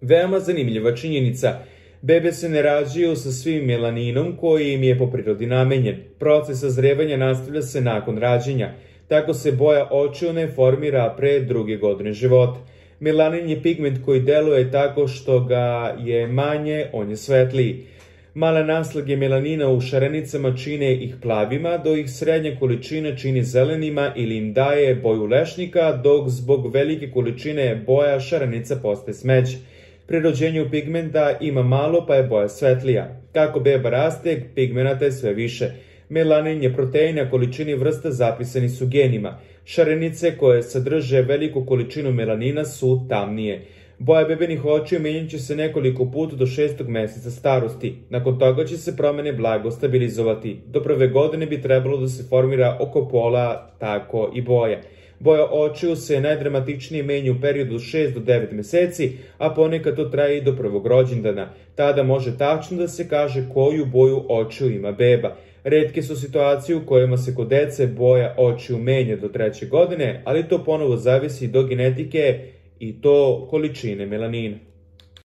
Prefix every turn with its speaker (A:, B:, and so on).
A: Veoma zanimljiva činjenica. Bebe se ne rađaju sa svim melaninom koji im je po prirodi namenjen. Proces sazrevanja nastavlja se nakon rađenja. Tako se boja očiju ne formira pre druge godine života. Melanin je pigment koji deluje tako što ga je manje, on je svetliji. Mala naslage melanina u šarenicama čine ih plavima, do ih srednja količina čini zelenima ili im daje boju lešnika, dok zbog velike količine boja šarenica postaje smeće. Pri rođenju pigmenta ima malo pa je boja svetlija. Kako beba raste, pigmenata je sve više. Melanin je protein, na količini vrsta zapisani su genima. Šarenice koje sadrže veliku količinu melanina su tamnije. Boja bebenih očiju menjat će se nekoliko puta do šestog meseca starosti. Nakon toga će se promene blago stabilizovati. Do prve godine bi trebalo da se formira oko pola tako i boja. Boja očiju se najdramatičnije menja u periodu 6 do 9 meseci, a ponekad to traje i do prvog rođendana. Tada može tačno da se kaže koju boju očiju ima beba. Redke su situacije u kojima se kod dece boja očiju menja do treće godine, ali to ponovo zavisi do genetike i to količine melanina.